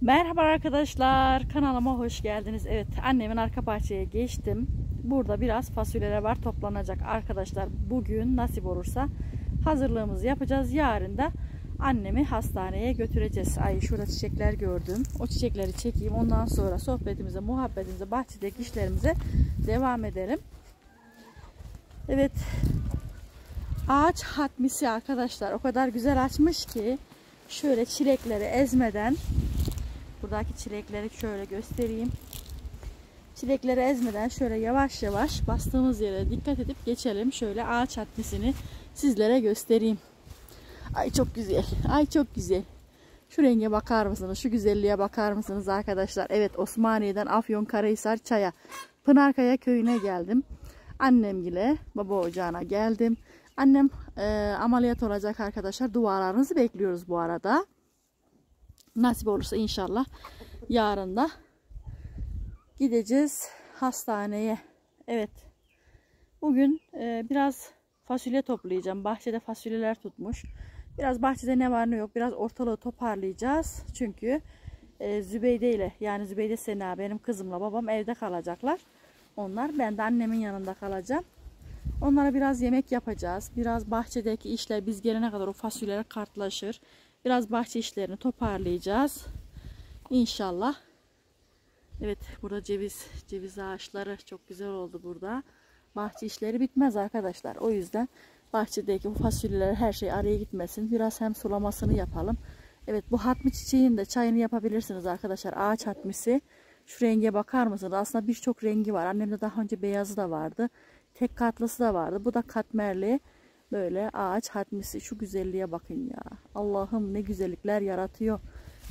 Merhaba arkadaşlar kanalıma hoş geldiniz. Evet annemin arka bahçeye geçtim. Burada biraz fasulyeler var toplanacak arkadaşlar. Bugün nasip olursa hazırlığımızı yapacağız. Yarın da annemi hastaneye götüreceğiz. Ay şurada çiçekler gördüm. O çiçekleri çekeyim. Ondan sonra sohbetimize, muhabbetimize, bahçedeki işlerimize devam edelim. Evet ağaç hatmisi arkadaşlar o kadar güzel açmış ki şöyle çilekleri ezmeden buradaki çilekleri şöyle göstereyim. Çilekleri ezmeden şöyle yavaş yavaş bastığımız yere dikkat edip geçelim. Şöyle ağaç hatmisini sizlere göstereyim. Ay çok güzel. Ay çok güzel. Şu renge bakar mısınız? Şu güzelliğe bakar mısınız arkadaşlar? Evet Osmaniye'den Afyon Karahisar Çaya Pınarkaya köyüne geldim. Annemgile baba ocağına geldim. Annem e, ameliyat olacak arkadaşlar. Dualarınızı bekliyoruz bu arada. Nasip olursa inşallah yarın da gideceğiz hastaneye. Evet. Bugün e, biraz fasulye toplayacağım. Bahçede fasulyeler tutmuş. Biraz bahçede ne var ne yok biraz ortalığı toparlayacağız. Çünkü e, Zübeyde ile yani Zübeyde Sena benim kızımla babam evde kalacaklar. Onlar ben de annemin yanında kalacağım. Onlara biraz yemek yapacağız. Biraz bahçedeki işler biz gelene kadar o fasulyeler kartlaşır. Biraz bahçe işlerini toparlayacağız. İnşallah. Evet burada ceviz ceviz ağaçları çok güzel oldu burada. Bahçe işleri bitmez arkadaşlar. O yüzden bahçedeki bu fasulyeler her şey araya gitmesin. Biraz hem sulamasını yapalım. Evet bu hatmi çiçeğin de çayını yapabilirsiniz arkadaşlar. Ağaç hatmisi. Şu renge bakar mısınız? Aslında birçok rengi var. Annemde daha önce beyazı da vardı. Tek katlısı da vardı. Bu da katmerli. Böyle ağaç hatmisi. Şu güzelliğe bakın ya. Allah'ım ne güzellikler yaratıyor.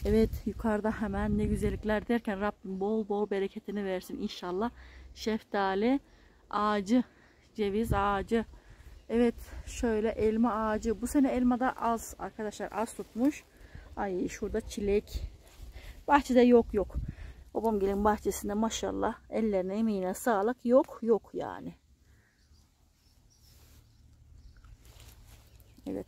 Evet yukarıda hemen ne güzellikler derken Rabbim bol bol bereketini versin inşallah. Şeftali ağacı, ceviz ağacı. Evet şöyle elma ağacı. Bu sene elma da az arkadaşlar az tutmuş. Ay şurada çilek. Bahçede yok yok. Babam gelin bahçesinde maşallah ellerine emeğine sağlık yok yok yani. Evet.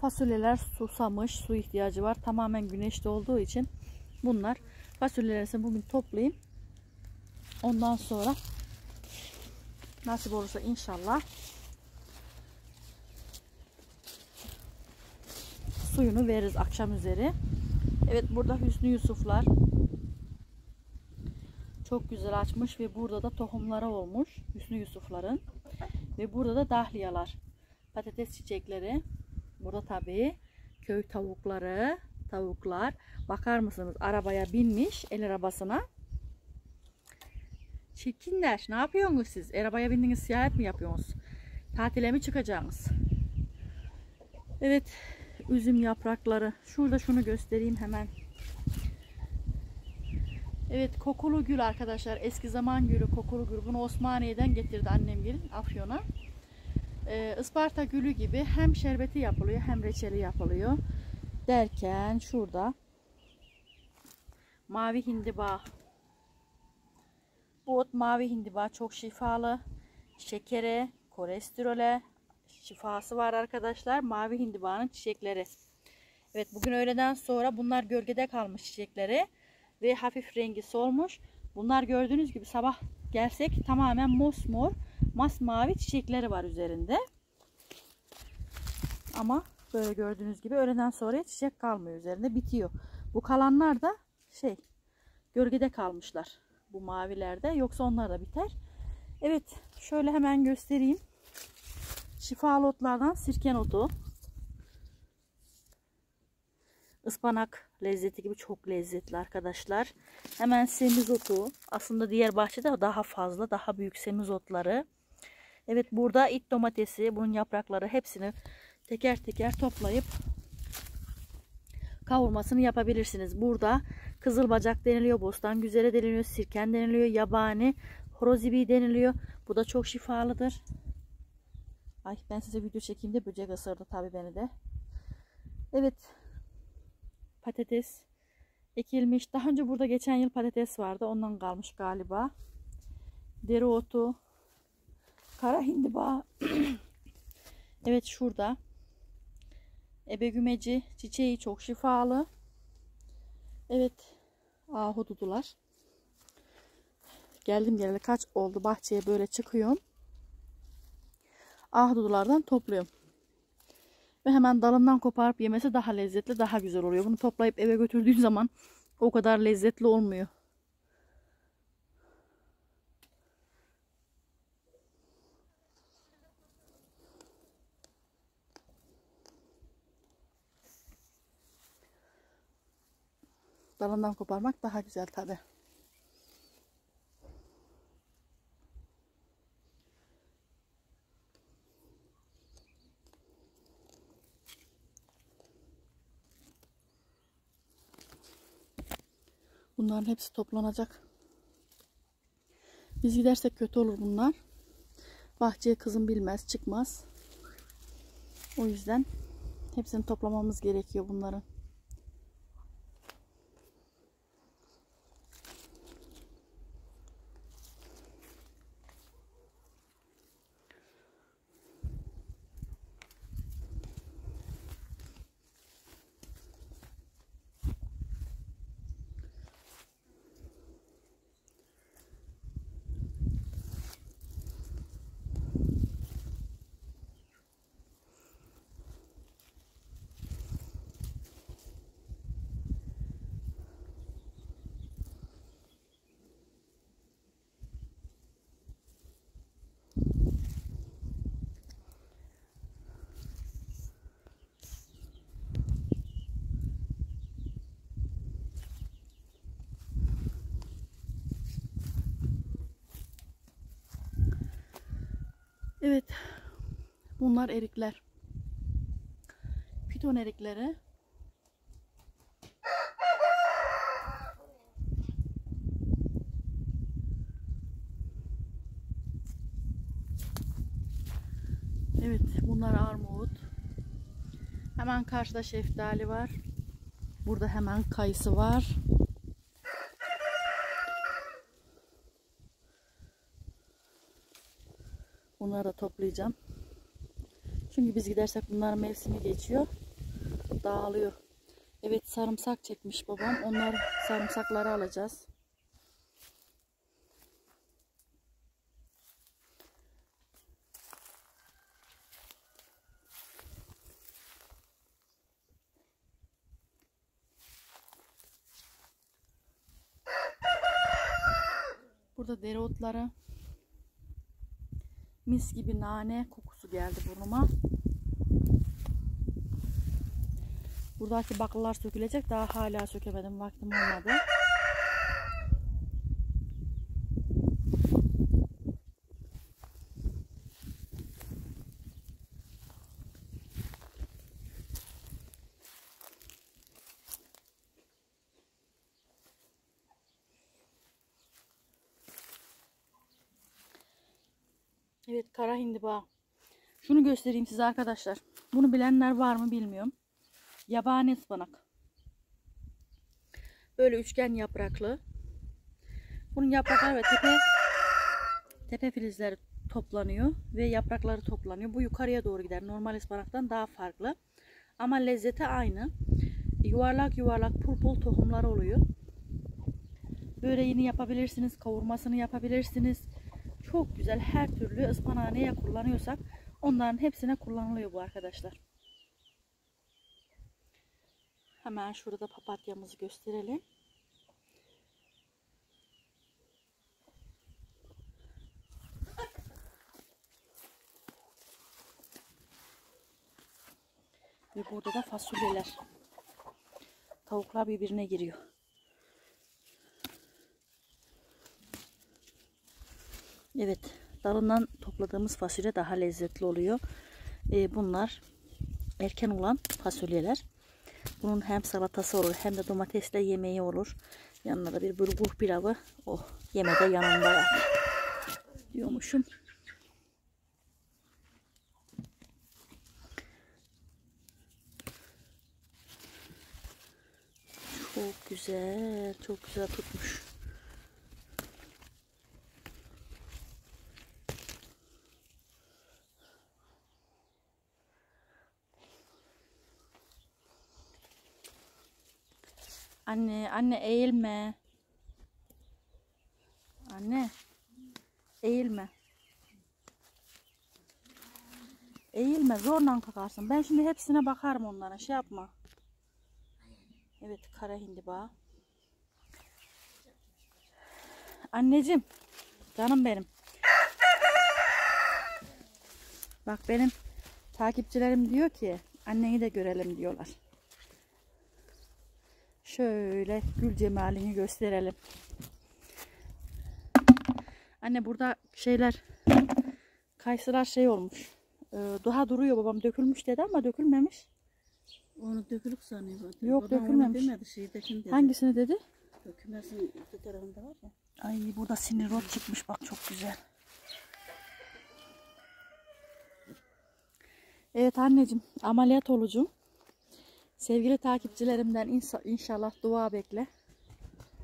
Fasulyeler susamış, su ihtiyacı var. Tamamen güneşte olduğu için bunlar fasulyeleri bugün toplayayım. Ondan sonra nasip olursa inşallah suyunu veririz akşam üzeri. Evet burada Hüsnü Yusuflar çok güzel açmış ve burada da tohumları olmuş Hüsnü Yusufların. Ve burada da dahliyalar. Patates çiçekleri. Burada tabii köy tavukları, tavuklar. Bakar mısınız arabaya binmiş el arabasına. Çirkinler ne yapıyorsunuz siz? Arabaya bindiniz seyahat mi yapıyorsunuz? Tatile mi çıkacaksınız? Evet üzüm yaprakları. Şurada şunu göstereyim hemen. Evet kokulu gül arkadaşlar. Eski zaman gülü kokulu gül. Bunu Osmaniye'den getirdi annem gelin Afyon'a. Ee, Isparta gülü gibi hem şerbeti yapılıyor hem reçeli yapılıyor. Derken şurada mavi hindiba. Bu ot mavi hindiba çok şifalı. Şekere, kolesterole şifası var arkadaşlar. Mavi hindibanın çiçekleri. Evet bugün öğleden sonra bunlar gölgede kalmış çiçekleri ve hafif rengi solmuş. Bunlar gördüğünüz gibi sabah gelsek tamamen mosmor, masmavi çiçekleri var üzerinde. Ama böyle gördüğünüz gibi öğleden sonra çiçek kalmıyor üzerinde bitiyor. Bu kalanlar da şey gölgede kalmışlar bu mavilerde yoksa onlar da biter. Evet şöyle hemen göstereyim. Şifalı otlardan sirken otu. Ispanak lezzeti gibi çok lezzetli arkadaşlar. Hemen semizotu. Aslında diğer bahçede daha fazla, daha büyük semizotları. Evet burada it domatesi, bunun yaprakları hepsini teker teker toplayıp kavurmasını yapabilirsiniz. Burada kızıl bacak deniliyor, bostan güzeli deniliyor, sirken deniliyor, yabani, horozibi deniliyor. Bu da çok şifalıdır. Ay ben size video çekeyim de böcek ısırdı tabi beni de. Evet patates ekilmiş. Daha önce burada geçen yıl patates vardı. Ondan kalmış galiba. Dereotu. Kara hindiba. evet şurada. Ebegümeci çiçeği çok şifalı. Evet. Ahududular. Geldim geleli kaç oldu bahçeye böyle çıkıyorum. Ahududulardan topluyorum. Ve hemen dalından koparıp yemesi daha lezzetli, daha güzel oluyor. Bunu toplayıp eve götürdüğün zaman o kadar lezzetli olmuyor. Dalından koparmak daha güzel tabi. Bunların hepsi toplanacak. Biz gidersek kötü olur bunlar. Bahçeye kızım bilmez, çıkmaz. O yüzden hepsini toplamamız gerekiyor bunların. Evet. Bunlar erikler. Piton erikleri. Evet, bunlar armut. Hemen karşıda şeftali var. Burada hemen kayısı var. Bunları da toplayacağım. Çünkü biz gidersek bunların mevsimi geçiyor. Dağılıyor. Evet sarımsak çekmiş babam. Onlar sarımsakları alacağız. Burada dereotları mis gibi nane kokusu geldi burnuma. Buradaki baklalar sökülecek. Daha hala sökemedim. Vaktim olmadı. Evet hindiba. Şunu göstereyim size arkadaşlar. Bunu bilenler var mı bilmiyorum. Yabani ıspanak. Böyle üçgen yapraklı. Bunun yaprakları ve tepe tepe filizleri toplanıyor ve yaprakları toplanıyor. Bu yukarıya doğru gider. Normal ıspanaktan daha farklı. Ama lezzeti aynı. Yuvarlak yuvarlak pul pul tohumlar oluyor. Böreğini yapabilirsiniz, kavurmasını yapabilirsiniz. Çok güzel her türlü ıspanağı neye kullanıyorsak onların hepsine kullanılıyor bu arkadaşlar. Hemen şurada papatyamızı gösterelim. Ve burada da fasulyeler. Tavuklar birbirine giriyor. Evet, dalından topladığımız fasulye daha lezzetli oluyor. Ee, bunlar erken olan fasulyeler. Bunun hem salatası olur hem de domatesle yemeği olur. Yanına da bir bulgur pilavı. Oh, yemede yanında diyormuşum. Çok güzel, çok güzel tutmuş. Anne, eğilme. Anne. Eğilme. Eğilme, zorla kalkarsın. Ben şimdi hepsine bakarım onlara. Şey yapma. Evet, kara hindiba. Anneciğim, canım benim. Bak benim takipçilerim diyor ki anneni de görelim diyorlar. Şöyle gül cemalini gösterelim. Anne burada şeyler kayısılar şey olmuş. Ee, daha duruyor babam dökülmüş dedi ama dökülmemiş. Onu dökülük sanıyor. Yok, Babam dökülmemiş. demedi şeydekini dedi. Hangisini dedi? Dökülmesin öte tarafında var ya. Ay burada sinir rot çıkmış bak çok güzel. Evet anneciğim ameliyat olacağım. Sevgili takipçilerimden inşallah dua bekle.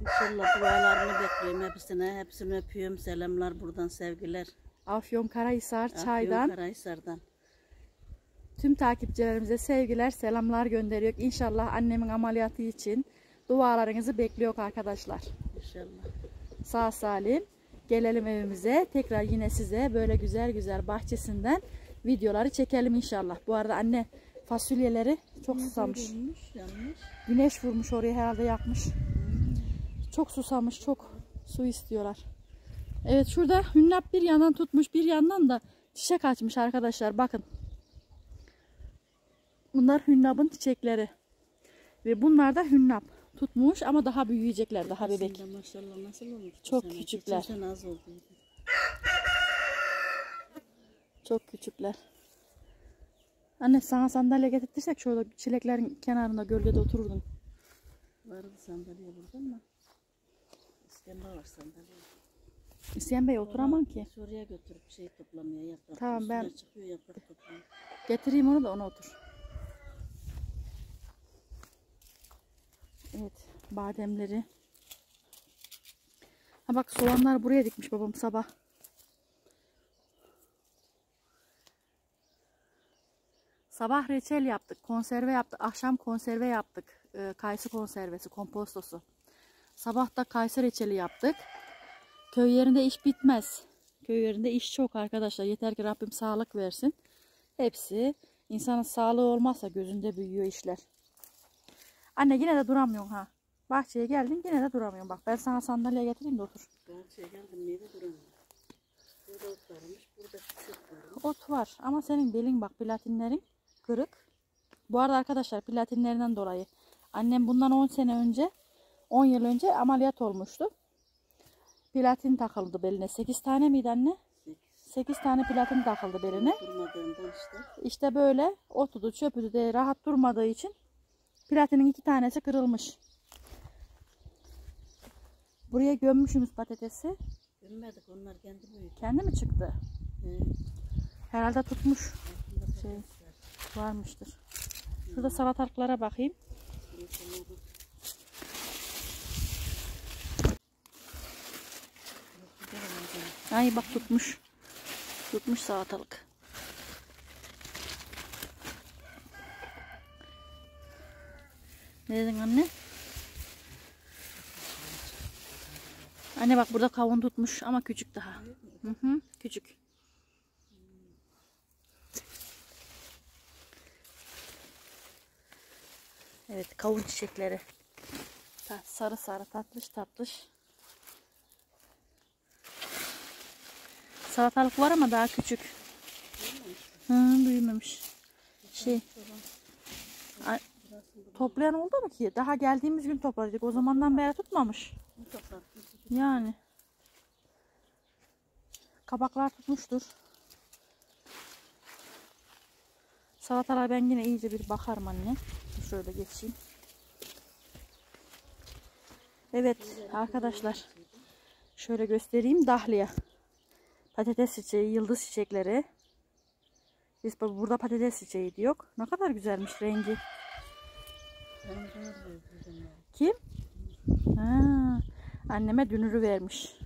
İnşallah dualarını bekliyorum hepsine. Hepsini öpüyorum. Selamlar buradan sevgiler. Afyon Karahisar Afyon Çay'dan Karahisar'dan. tüm takipçilerimize sevgiler, selamlar gönderiyor. İnşallah annemin ameliyatı için dualarınızı bekliyor arkadaşlar. İnşallah. Sağ salim gelelim evimize. Tekrar yine size böyle güzel güzel bahçesinden videoları çekelim inşallah. Bu arada anne fasulyeleri çok susamış. Olmuş, yanmış. Güneş vurmuş oraya herhalde yakmış. Çok susamış, çok su istiyorlar. Evet şurada hünnap bir yandan tutmuş, bir yandan da çiçek açmış arkadaşlar. Bakın. Bunlar hünnapın çiçekleri. Ve bunlar da hünnap tutmuş ama daha büyüyecekler, daha bebek. Aslında maşallah nasıl olmuş. Çok sene. küçükler. Çok küçükler. Anne sana sandalye getirtirsek şöyle çileklerin kenarında gölgede otururdun. Vardı sandalye burada ama. İskender var sandalye. İsyan Bey oturamam ki. Şuraya götürüp şey toplamaya yaprak. Tamam, Üstüne ben- çıkıyor yaprak toplamaya. Getireyim onu da ona otur. Evet, bademleri. Ha bak soğanlar buraya dikmiş babam sabah. Sabah reçel yaptık, konserve yaptık, akşam konserve yaptık. Ee, kayısı konservesi, kompostosu. Sabah da kayısı reçeli yaptık. Köy yerinde iş bitmez. Köy yerinde iş çok arkadaşlar. Yeter ki Rabbim sağlık versin. Hepsi insanın sağlığı olmazsa gözünde büyüyor işler. Anne yine de duramıyorsun ha. Bahçeye geldin yine de duramıyorsun. Bak ben sana sandalye getireyim de otur. Bahçeye geldim meyve duramıyor. Burada ot varmış, burada varmış. Ot var ama senin belin bak platinlerin kırık. Bu arada arkadaşlar platinlerinden dolayı annem bundan 10 sene önce 10 yıl önce ameliyat olmuştu. Platin takıldı beline. 8 tane miydi anne? Sekiz. 8 tane platin takıldı beline. İşte. İşte böyle otudu çöpüdü de rahat durmadığı için platinin iki tanesi kırılmış. Buraya gömmüşümüz patatesi. Gömmedik onlar kendi büyüdü. Kendi mi çıktı? He, Herhalde tutmuş. Şey. Varmıştır. Şurada salatalıklara bakayım. Ay bak tutmuş. Tutmuş salatalık. Ne dedin anne? Anne bak burada kavun tutmuş ama küçük daha. Hı hı, küçük. Evet kavun çiçekleri. Sarı sarı tatlış tatlış. Salatalık var ama daha küçük. Hı, büyümemiş. Şey. Ay, toplayan oldu mu ki? Daha geldiğimiz gün topladık. O zamandan beri tutmamış. Yani. Kabaklar tutmuştur. Salatalar ben yine iyice bir bakarım anne. Şöyle geçeyim. Evet arkadaşlar. Şöyle göstereyim. Dahliye. Patates çiçeği, yıldız çiçekleri. Biz bu- burada patates çiçeği diyor. Ne kadar güzelmiş rengi. Kim? Ha, anneme dünürü vermiş.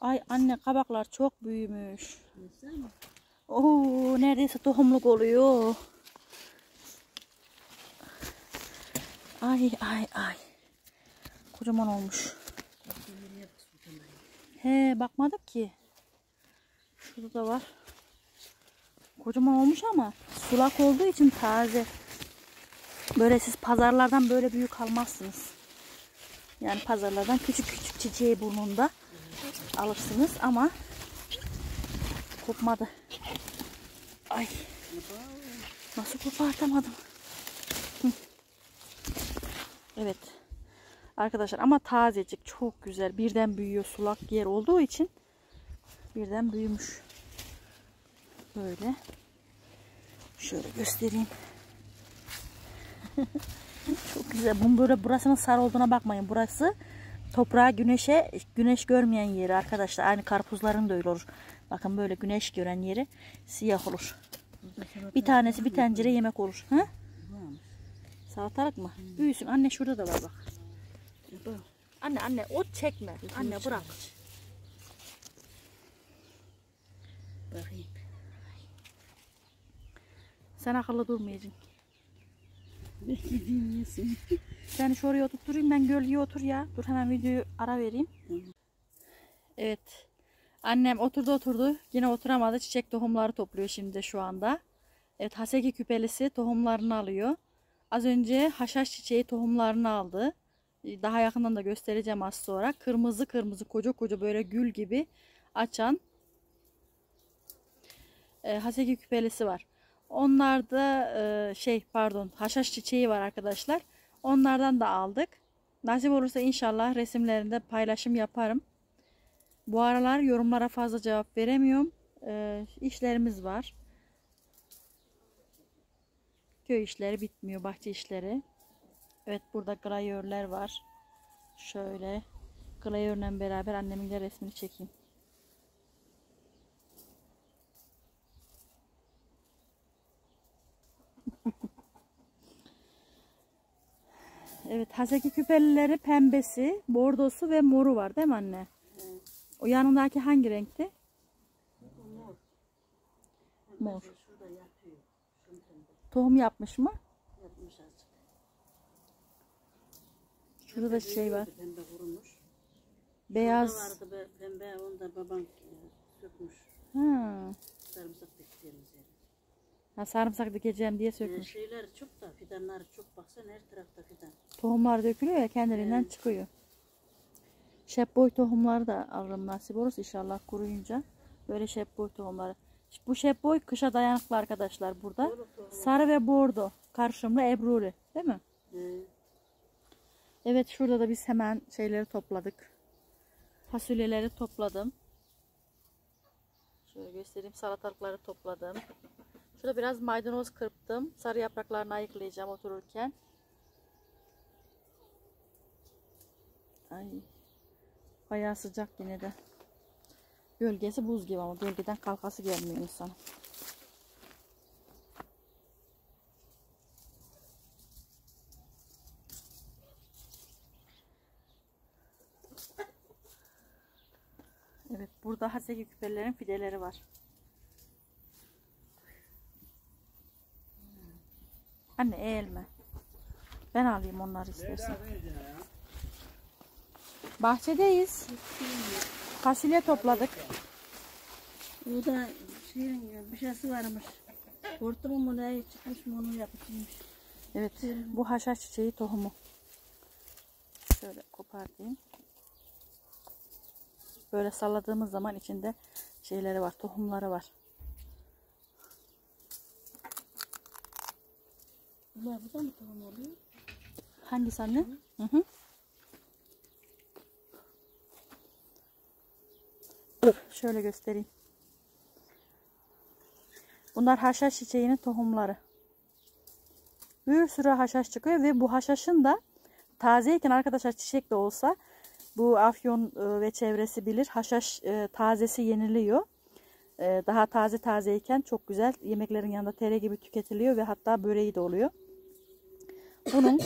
Ay anne kabaklar çok büyümüş. Oo neredeyse tohumluk oluyor. Ay ay ay. Kocaman olmuş. He bakmadık ki. Şurada da var. Kocaman olmuş ama sulak olduğu için taze. Böyle siz pazarlardan böyle büyük almazsınız. Yani pazarlardan küçük küçük çiçeği burnunda alırsınız ama kopmadı. Ay. Nasıl kopartamadım. Evet. Arkadaşlar ama tazecik çok güzel. Birden büyüyor sulak yer olduğu için birden büyümüş. Böyle. Şöyle göstereyim. çok güzel. Bunun böyle burasının sarı olduğuna bakmayın. Burası toprağa güneşe güneş görmeyen yeri arkadaşlar. Aynı karpuzların da öyle olur. Bakın böyle güneş gören yeri siyah olur. Bir tanesi bir tencere yemek olur. Ha? Salatalık mı? Büyüsün. Anne şurada da var bak. Anne anne ot çekme. Anne bırak. Sen akıllı durmayacaksın. Belki dinlesin. Seni şuraya oturtturayım ben gölgeye otur ya. Dur hemen videoyu ara vereyim. Evet. Annem oturdu oturdu. Yine oturamadı. Çiçek tohumları topluyor şimdi şu anda. Evet haseki küpelisi tohumlarını alıyor. Az önce haşhaş çiçeği tohumlarını aldı. Daha yakından da göstereceğim az sonra. Kırmızı kırmızı koca koca böyle gül gibi açan e, haseki küpelisi var. Onlarda e, şey pardon haşhaş çiçeği var arkadaşlar. Onlardan da aldık. Nasip olursa inşallah resimlerinde paylaşım yaparım. Bu aralar yorumlara fazla cevap veremiyorum. E, işlerimiz var. Köy işleri bitmiyor, bahçe işleri. Evet burada glayörler var. Şöyle glayörle beraber annemin de resmini çekeyim. Evet, haseki küpelileri pembesi, bordosu ve moru var değil mi anne? O yanındaki hangi renkti? Mor. Mor. Şurada Tohum yapmış mı? yapmış azıcık. Şurada da şey var. Pembe kurumuş. Beyaz. Burada vardı be, pembe onu da babam e, sökmüş. Ha. Sarımsak yani. Ha sarımsak dikeceğim diye Ee, sökmüş. şeyler çok da fidanları çok baksana her tarafta fidan. Tohumlar dökülüyor ya kendiliğinden çıkıyor. Şepboy tohumları da alırım nasip olursa inşallah kuruyunca. Böyle şepboy tohumları. Bu şepboy kışa dayanıklı arkadaşlar burada. Sarı ve bordo karışımlı ebruli değil mi? Ee, Evet şurada da biz hemen şeyleri topladık. Fasulyeleri topladım. Şöyle göstereyim salatalıkları topladım. Şurada biraz maydanoz kırptım. Sarı yapraklarını ayıklayacağım otururken. Ay. Bayağı sıcak yine de. Gölgesi buz gibi ama gölgeden kalkası gelmiyor insanın. Evet burada haseki küpelerin fideleri var. Anne eğilme. Ben alayım onları istersen. Bahçedeyiz. Fasulye topladık. o da şeyin bir şeysi varmış. Hortumu mu ne çıkmış mı onu yapışmış. Evet bu haşhaş çiçeği tohumu. Şöyle kopartayım. Böyle salladığımız zaman içinde şeyleri var, tohumları var. Bunlar bu da mı tohum oluyor? Hangisi anne? Hı hı. Şöyle göstereyim. Bunlar haşhaş çiçeğinin tohumları. Bir sürü haşhaş çıkıyor ve bu haşhaşın da tazeyken arkadaşlar çiçek de olsa bu Afyon e, ve çevresi bilir. Haşhaş e, tazesi yeniliyor. E, Daha taze tazeyken çok güzel yemeklerin yanında tere gibi tüketiliyor ve hatta böreği de oluyor. Bunun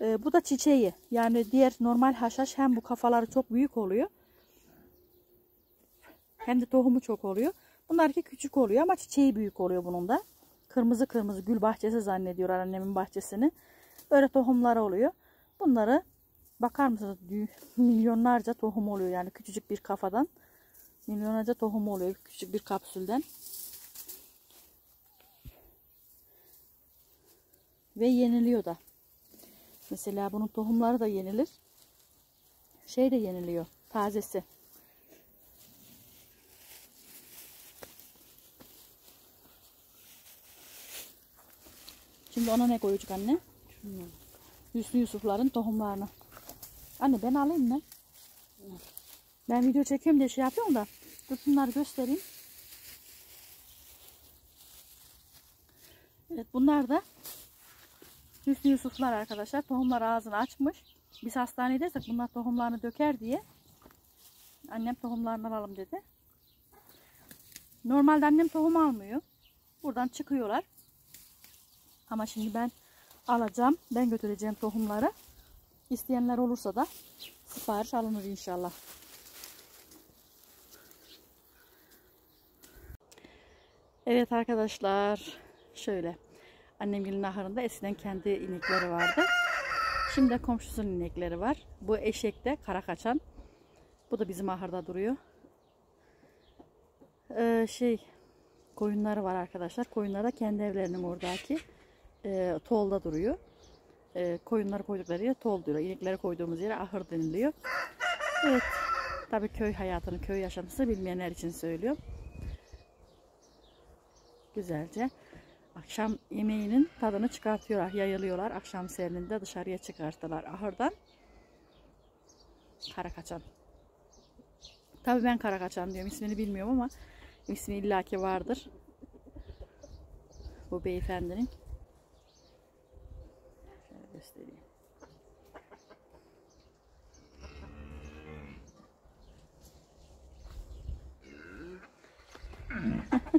e, bu da çiçeği. Yani diğer normal haşhaş hem bu kafaları çok büyük oluyor. Hem de tohumu çok oluyor. Bunlarki küçük oluyor ama çiçeği büyük oluyor bunun da. Kırmızı kırmızı gül bahçesi zannediyor annemin bahçesini. Böyle tohumları oluyor. Bunları bakar mısınız? Milyonlarca tohum oluyor yani küçücük bir kafadan. Milyonlarca tohum oluyor küçük bir kapsülden. Ve yeniliyor da. Mesela bunun tohumları da yenilir. Şey de yeniliyor. Tazesi. Şimdi ona ne koyacak anne? Hüsnü Yusuf'ların tohumlarını. Anne ben alayım mı? Ben video çekiyorum diye şey yapıyorum da. Dur bunları göstereyim. Evet bunlar da Hüsnü Yusuf'lar arkadaşlar. Tohumlar ağzını açmış. Biz hastanedeysek bunlar tohumlarını döker diye. Annem tohumlarını alalım dedi. Normalde annem tohum almıyor. Buradan çıkıyorlar. Ama şimdi ben alacağım. Ben götüreceğim tohumları. İsteyenler olursa da sipariş alınır inşallah. Evet arkadaşlar. Şöyle. Annemgilin ahırında eskiden kendi inekleri vardı. Şimdi de komşusunun inekleri var. Bu eşek de kara kaçan. Bu da bizim ahırda duruyor. Ee, şey koyunları var arkadaşlar. Koyunlar da kendi evlerinin oradaki e, tolda duruyor. E, koyunları koydukları yere tol diyor. İnekleri koyduğumuz yere ahır deniliyor. Evet. Tabii köy hayatını, köy yaşantısı bilmeyenler için söylüyorum. Güzelce akşam yemeğinin tadını çıkartıyorlar, yayılıyorlar. Akşam serininde dışarıya çıkarttılar ahırdan. Kara kaçan. Tabii ben kara kaçan diyorum. İsmini bilmiyorum ama ismi illaki vardır. Bu beyefendinin. Şöyle göstereyim.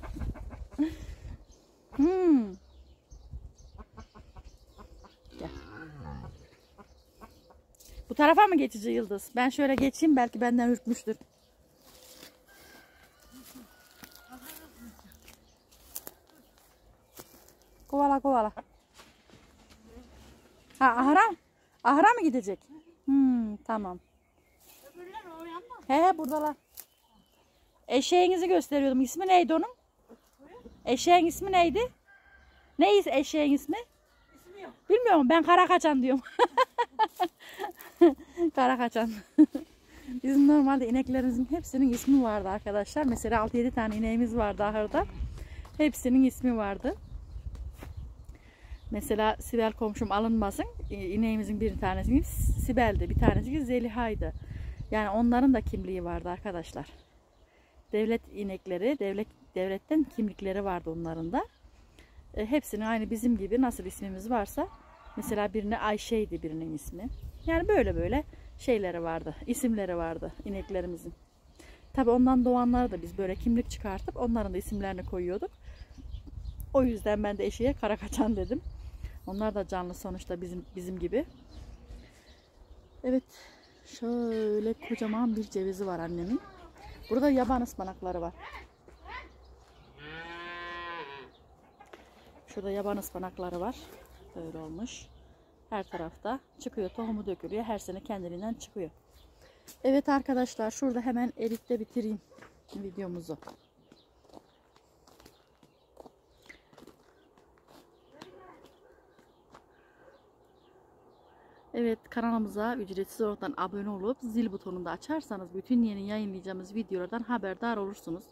hmm. Gel. Bu tarafa mı geçici Yıldız? Ben şöyle geçeyim belki benden ürkmüştür. Kovala kovala. Ha ahıra, ahıra mı gidecek? Hmm, tamam. Öbürler o yandan. He he buradalar. Eşeğinizi gösteriyordum. İsmi neydi onun? Eşeğin ismi neydi? Ne eşeğin ismi? İsmi yok. Bilmiyorum ben kara kaçan diyorum. kara kaçan. Bizim normalde ineklerimizin hepsinin ismi vardı arkadaşlar. Mesela 6-7 tane ineğimiz vardı ahırda. Hepsinin ismi vardı. Mesela Sibel komşum alınmasın. e, İneğimizin bir tanesi Sibel'di. Bir tanesi Zeliha'ydı. Yani onların da kimliği vardı arkadaşlar. Devlet inekleri, devlet devletten kimlikleri vardı onların da. E, hepsinin aynı bizim gibi nasıl ismimiz varsa mesela birine Ayşe'ydi birinin ismi. Yani böyle böyle şeyleri vardı, isimleri vardı ineklerimizin. Tabi ondan doğanları da biz böyle kimlik çıkartıp onların da isimlerini koyuyorduk. O yüzden ben de eşeğe kara kaçan dedim. Onlar da canlı sonuçta bizim bizim gibi. Evet, şöyle kocaman bir cevizi var annemin. Burada yaban ıspanakları var. Şurada yaban ıspanakları var. Böyle olmuş. Her tarafta çıkıyor. Tohumu dökülüyor. Her sene kendiliğinden çıkıyor. Evet arkadaşlar şurada hemen editte bitireyim videomuzu. Evet kanalımıza ücretsiz olarak abone olup zil butonunu da açarsanız bütün yeni yayınlayacağımız videolardan haberdar olursunuz.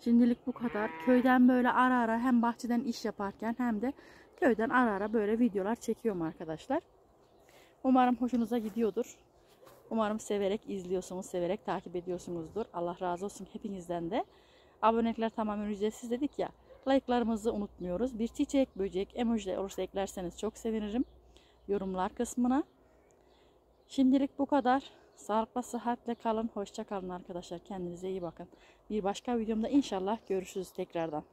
Şimdilik bu kadar. Köyden böyle ara ara hem bahçeden iş yaparken hem de köyden ara ara böyle videolar çekiyorum arkadaşlar. Umarım hoşunuza gidiyordur. Umarım severek izliyorsunuz, severek takip ediyorsunuzdur. Allah razı olsun hepinizden de. Abonelikler tamamen ücretsiz dedik ya. Like'larımızı unutmuyoruz. Bir çiçek, böcek, emoji olursa eklerseniz çok sevinirim. Yorumlar kısmına. Şimdilik bu kadar. Sağlıkla, sıhhatle kalın. Hoşça kalın arkadaşlar. Kendinize iyi bakın. Bir başka videomda inşallah görüşürüz tekrardan.